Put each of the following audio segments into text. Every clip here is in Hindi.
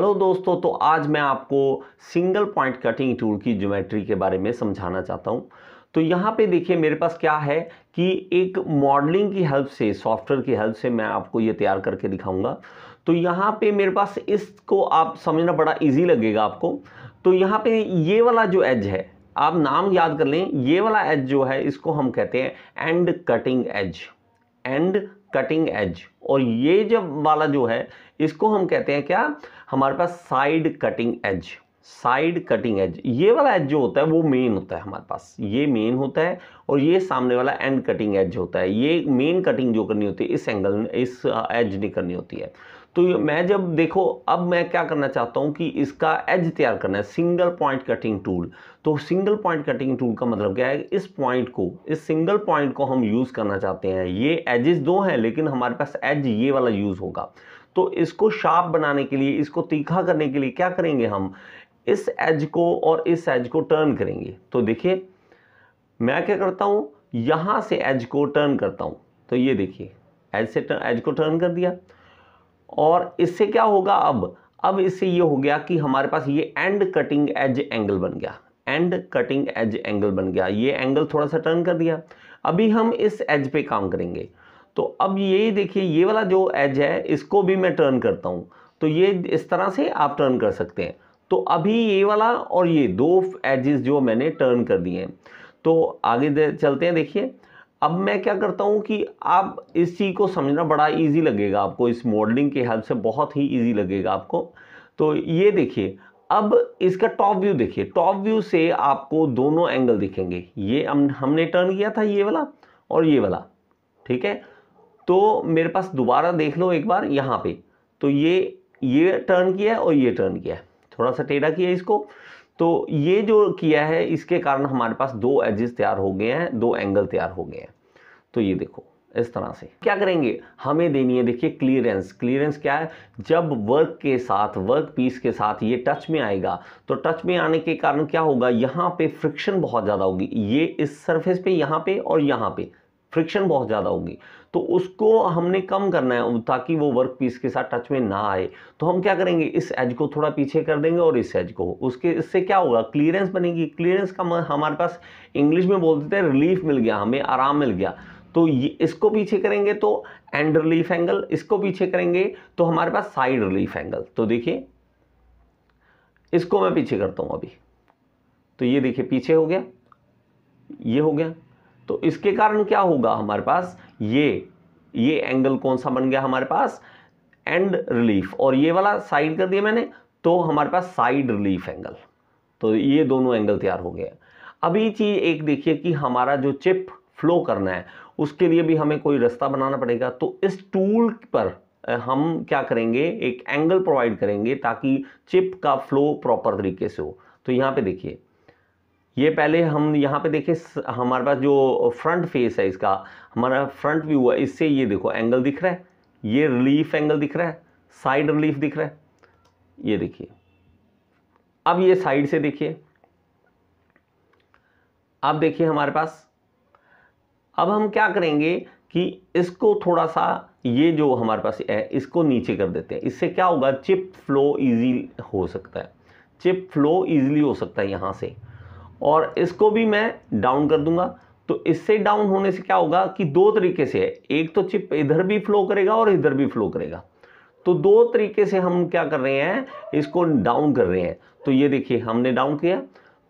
हेलो दोस्तों तो आज मैं आपको सिंगल पॉइंट कटिंग टूल की ज्योमेट्री के बारे में समझाना चाहता हूँ। तो यहाँ पे देखिए, मेरे पास क्या है कि एक मॉडलिंग की हेल्प से सॉफ्टवेयर की हेल्प से मैं आपको ये तैयार करके दिखाऊँगा। तो यहाँ पे मेरे पास इसको आप समझना बड़ा इजी लगेगा आपको। तो यहाँ पे ये वाला जो एज है, आप नाम याद कर लें, ये वाला एज जो है, इसको हम कहते हैं end cutting edge end cutting edge और ये जब वाला जो है, इसको हम कहते हैं क्या? हमारे पास side cutting edge side cutting edge ये वाला एज जो होता है, वो मेन होता है हमारे पास। ये मेन होता है और ये सामने वाला एंड कटिंग एज होता है। ये मेन कटिंग जो करनी होती है, इस एंगल इस एज नहीं करनी होती है। तो मैं जब देखो, अब मैं क्या करना चाहता हूँ कि इसका एज तैयार करना है सिंगल पॉइंट कटिंग टूल तो सिंगल पॉइंट कटिंग टूल का मतलब क्या है? इस पॉइंट को, इस सिंगल पॉइंट को हम यूज़ करना चाहते हैं। ये एजेस दो हैं, लेकिन हमारे पास एज ये वाला यूज़ होगा। तो इसको शार्प बनाने के लिए, इसको तीखा करने के लिए क्या करेंगे हम? इस एज को और इस एज को टर्न करेंगे। तो देखिए, मैं क्या करता हूँ? यहाँ से एज को टर्न करता हूँ। तो ये देखिए एज से एज को टर्न कर दिया। और इससे क्या होगा अब? अब इससे ये हो गया कि हमारे पास ये एंड कटिंग एज एंगल बन गया। एंड कटिंग एज एंगल बन गया। ये एंगल थोड़ा सा टर्न कर दिया। अभी हम इस एज पे काम करेंगे। तो अब ये देखिए, ये वाला जो एज है, इसको भी मैं टर्न करता हूँ। तो ये इस तरह से आप टर्न कर सकते हैं। तो अभी ये वाला और ये दो एजेस जो मैंने टर्न कर दिए हैं। तो आगे चलते हैं, देखिए। अब मैं क्या करता हूँ कि आप इस को समझना बड़ा इजी लगेगा आपको, इस मॉडलिंग की हेल्प से बहुत ही इजी लगेगा आपको। तो ये देखिए, अब इसका टॉप व्यू देखिए। टॉप व्यू से आपको दोनों एंगल दिखेंगे। ये हम, हमने टर्न किया था ये वाला और ये वाला, ठीक है? तो मेरे पास दोबारा देख लो एक बार यहाँ पे। तो ये ये टर्न किया है और ये टर्न किया है। थोड़ा सा टेढ़ा किया इसको। तो ये जो किया है, इसके कारण हमारे पास दो एजेस तैयार हो गए हैं, दो एंगल तैयार हो गए हैं। तो ये देखो, इस तरह से। क्या करेंगे? हमें देनी है, देखिए क्लियरेंस क्लियरेंस क्या है? जब वर्क के साथ वर्क पीस के साथ ये टच में आएगा तो टच में आने के कारण क्या होगा? यहाँ पे फ्रिक्शन बहुत ज़्यादा होगी। ये इस सरफेस पे, यहाँ पे और यहाँ पे। फ्रिक्शन बहुत ज़्यादा होगी। तो उसको हमने कम करना है ताकि वो वर्क पीस के साथ टच में ना आए। तो हम क्या करेंगे? इस एज को थोड़ा पीछे कर देंगे और इस एज को। उसके, इससे क्या होगा? क्लियरेंस बनेगी। क्लियरेंस का हमारे पास इंग्लिश में बोलते थे रिलीफ मिल गया, हमें आराम मिल गया। तो ये, इसको पीछे करेंगे तो एंड रिलीफ एंगल इसको पीछे करेंगे तो हमारे पास साइड रिलीफ एंगल तो देखिए, इसको मैं पीछे करता हूँ अभी। तो ये देखिए, पीछे हो गया, ये हो गया। तो इसके कारण क्या होगा हमारे पास? ये ये एंगल कौन सा बन गया हमारे पास? एंड रिलीफ और ये वाला साइड कर दिया मैंने तो हमारे पास साइड रिलीफ एंगल तो ये दोनों एंगल तैयार हो गए अभी चीज़ एक देखिए कि हमारा जो चिप फ्लो करना है, उसके लिए भी हमें कोई रास्ता बनाना पड़ेगा। तो इस टूल पर हम क्या करेंगे? एक एंगल प्रोवाइड करेंगे ताकि चिप का फ्लो प्रॉपर तरीके से हो। तो यहाँ पे देखिए ये पहले हम यहाँ पे देखें हमारे पास जो फ्रंट फेस है इसका, हमारा फ्रंट व्यू है, इससे ये देखो एंगल दिख रहा है, ये रिलीफ एंगल दिख रहा है साइड रिलीफ दिख रहा है। ये देखिए, अब ये साइड से देखिए। अब देखिए हमारे पास, अब हम क्या करेंगे कि इसको थोड़ा सा, ये जो हमारे पास है, इसको नीचे कर देते हैं। इससे क्या होगा चिप फ्लो इजी हो सकता है चिप फ्लो इजीली हो सकता है यहाँ से। और इसको भी मैं डाउन कर दूँगा। तो इससे डाउन होने से क्या होगा कि दो तरीके से है एक तो चिप इधर भी फ्लो करेगा और इधर भी फ्लो करेगा। तो दो तरीके से हम क्या कर रहे हैं, इसको डाउन कर रहे हैं। तो ये देखिए, हमने डाउन किया।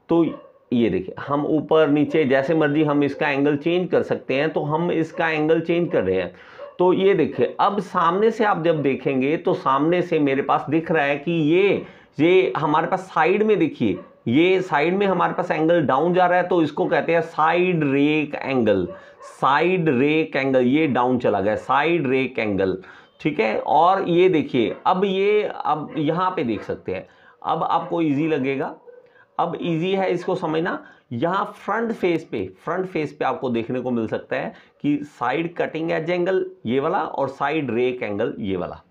तो ये देखिए, हम ऊपर नीचे, जैसे मर्ज़ी हम इसका एंगल चेंज कर सकते हैं तो हम इसका एंगल चेंज कर रहे हैं। तो ये देखिए, अब सामने से आप जब देखेंगे तो सामने से मेरे पास दिख रहा है कि ये ये हमारे पास साइड में देखिए ये साइड में हमारे पास एंगल डाउन जा रहा है तो इसको कहते हैं side rake angle side rake angle ये डाउन चला गया साइड रेक एंगल ठीक है? और ये देखिए, अब ये, अब यहाँ पे देख सकते हैं। अब आपको इजी लगेगा। अब इजी है इसको समझना। यहाँ फ्रंट फेस पे फ्रंट फेस पे आपको देखने को मिल सकता है कि साइड कटिंग एज एंगल ये वाला, और साइड रेक एंगल ये वाला।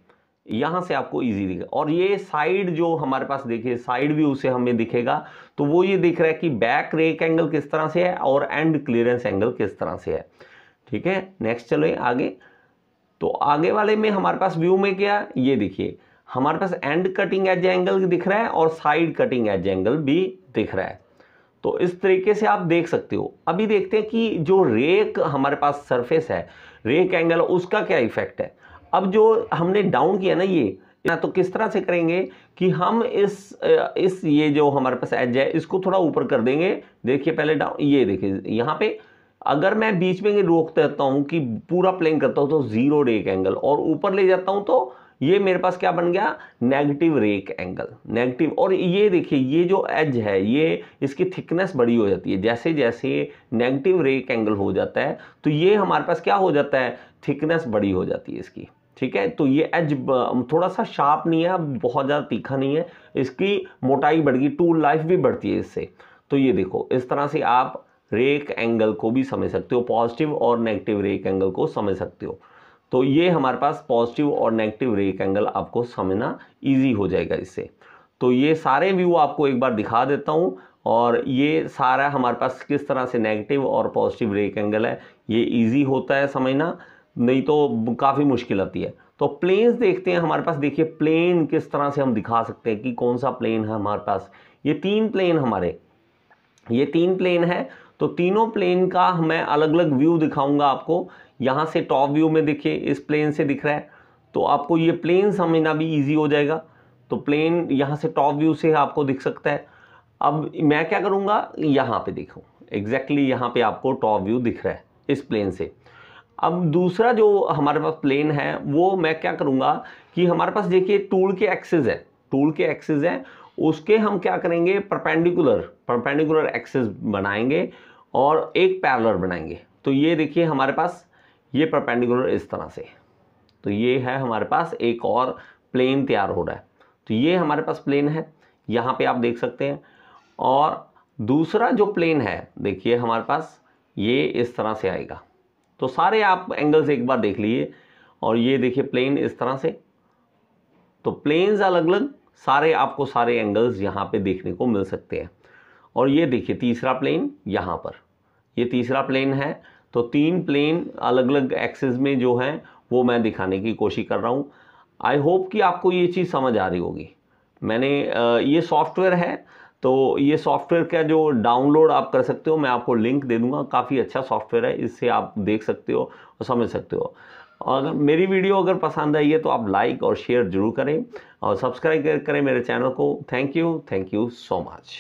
यहाँ से आपको इजी दिखेगा और ये साइड जो हमारे पास देखिए साइड व्यू से हमें दिखेगा तो वो ये दिख रहा है कि बैक रेक एंगल किस तरह से है और एंड क्लियरेंस एंगल किस तरह से है। ठीक है? नेक्स्ट चलो आगे। तो आगे वाले में हमारे पास व्यू में क्या? ये देखिए, हमारे पास एंड कटिंग एज एंगल दिख रहा है और साइड कटिंग एज एंगल भी दिख रहा है। तो इस तरीके से आप देख सकते हो। अभी देखते हैं कि जो रेक हमारे पास सरफेस है रेक एंगल उसका क्या इफ़ेक्ट है? अब जो हमने डाउन किया ना ये, ना तो किस तरह से करेंगे कि हम इस इस ये जो हमारे पास एज है, इसको थोड़ा ऊपर कर देंगे। देखिए पहले डाउन ये देखिए, यहाँ पे अगर मैं बीच में ये रोक देता हूँ कि पूरा प्लेन करता हूँ तो ज़ीरो रेक एंगल और ऊपर ले जाता हूँ तो ये मेरे पास क्या बन गया? नेगेटिव रेक एंगल नेगेटिव और ये देखिए, ये जो एज है, ये इसकी थिकनेस बड़ी हो जाती है। जैसे जैसे नेगेटिव रेक एंगल हो जाता है तो ये हमारे पास क्या हो जाता है? थिकनेस बड़ी हो जाती है इसकी। ठीक है? तो ये एज थोड़ा सा शार्प नहीं है बहुत ज़्यादा तीखा नहीं है। इसकी मोटाई बढ़ गई टूल लाइफ भी बढ़ती है इससे। तो ये देखो, इस तरह से आप रेक एंगल को भी समझ सकते हो पॉजिटिव और नेगेटिव रेक एंगल को समझ सकते हो। तो ये हमारे पास पॉजिटिव और नेगेटिव रेक एंगल आपको समझना ईजी हो जाएगा इससे। तो ये सारे व्यू आपको एक बार दिखा देता हूँ और ये सारा हमारे पास किस तरह से नेगेटिव और पॉजिटिव रेक एंगल है, ये इजी होता है समझना। नहीं तो काफ़ी मुश्किल आती है। तो प्लेन्स देखते हैं, हमारे पास देखिए प्लेन किस तरह से हम दिखा सकते हैं कि कौन सा प्लेन है हमारे पास। ये तीन प्लेन हमारे। ये तीन प्लेन है तो तीनों प्लेन का मैं अलग अलग व्यू दिखाऊँगा आपको। यहाँ से टॉप व्यू में देखिए, इस प्लेन से दिख रहा है। तो आपको ये प्लेन समझना भी ईजी हो जाएगा। तो प्लेन यहाँ से टॉप व्यू से आपको दिख सकता है। अब मैं क्या करूँगा? यहाँ पे देखो। एग्जैक्टली exactly यहाँ पे आपको टॉप व्यू दिख रहा है, इस प्लेन से। अब दूसरा जो हमारे पास प्लेन है, वो मैं क्या करूँगा कि हमारे पास देखिए टूल के एक्सेस है टूल के एक्सेस हैं, उसके हम क्या करेंगे परपेंडिकुलर परपेंडिकुलर एक्सेस बनाएँगे और एक पैरलर बनाएँगे। तो ये देखिए हमारे पास, ये परपेंडिकुलर इस तरह से। तो ये है हमारे पास एक और प्लेन तैयार हो रहा है। तो ये हमारे पास प्लेन है, यहाँ पे आप देख सकते हैं। और दूसरा जो प्लेन है, देखिए हमारे पास, ये इस तरह से आएगा। तो सारे आप एंगल्स एक बार देख लीजिए। और ये देखिए प्लेन इस तरह से। तो प्लेन्स अलग अलग सारे आपको सारे एंगल्स यहाँ पे देखने को मिल सकते हैं। और ये देखिए तीसरा प्लेन यहाँ पर। ये तीसरा प्लेन है। तो तीन प्लेन अलग अलग एक्सेस में जो हैं, वो मैं दिखाने की कोशिश कर रहा हूँ। आई होप कि आपको ये चीज़ समझ आ रही होगी। मैंने ये सॉफ्टवेयर है। तो ये सॉफ्टवेयर का जो डाउनलोड आप कर सकते हो, मैं आपको लिंक दे दूँगा। काफ़ी अच्छा सॉफ्टवेयर है, इससे आप देख सकते हो और समझ सकते हो। और अगर मेरी वीडियो अगर पसंद आई है तो आप लाइक और शेयर ज़रूर करें और सब्सक्राइब करें मेरे चैनल को। Thank you thank you so much.